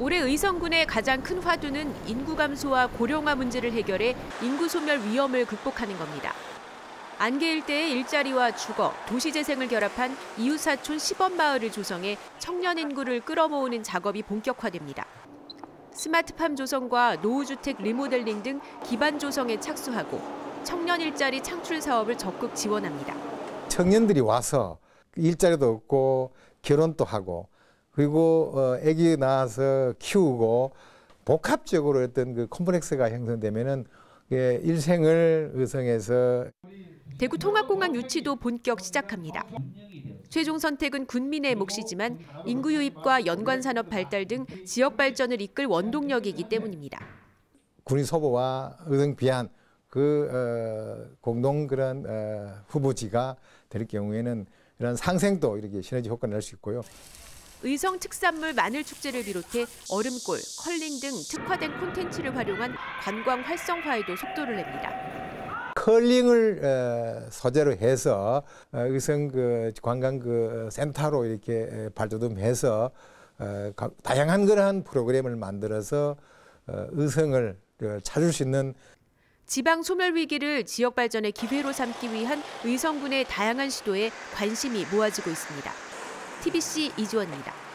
올해 의성군의 가장 큰 화두는 인구 감소와 고령화 문제를 해결해 인구 소멸 위험을 극복하는 겁니다. 안개 일대의 일자리와 주거, 도시 재생을 결합한 이웃사촌 시범 마을을 조성해 청년 인구를 끌어모으는 작업이 본격화됩니다. 스마트팜 조성과 노후주택 리모델링 등 기반 조성에 착수하고 청년 일자리 창출 사업을 적극 지원합니다. 청년들이 와서 일자리도 얻고 결혼도 하고 그리고 어, 아기 낳아서 키우고 복합적으로 어떤 그 컴플렉스가 형성되면은 예, 일생을 의성해서 대구 통합공항 유치도 본격 시작합니다. 최종 선택은 군민의 몫이지만 인구 유입과 연관 산업 발달 등 지역 발전을 이끌 원동력이기 때문입니다. 군인 소보와 의성 비안 그 어, 공동 그런 어, 후보지가 될 경우에는 이런 상생도 이렇게 시너지 효과를 낼 수 있고요. 의성 특산물 마늘 축제를 비롯해 얼음골, 컬링 등 특화된 콘텐츠를 활용한 관광 활성화에도 속도를 냅니다. 컬링을 어, 소재로 해서 어, 의성 그 관광 그 센터로 이렇게 발돋움해서 어, 가- 다양한 그러한 프로그램을 만들어서 어, 의성을 어, 찾을 수 있는 지방 소멸 위기를 지역 발전의 기회로 삼기 위한 의성군의 다양한 시도에 관심이 모아지고 있습니다. TBC 이주원입니다.